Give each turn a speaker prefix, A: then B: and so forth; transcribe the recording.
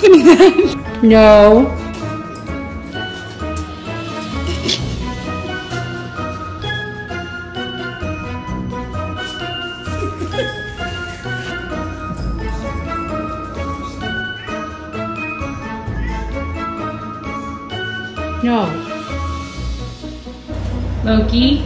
A: Give me that. No. No. Loki,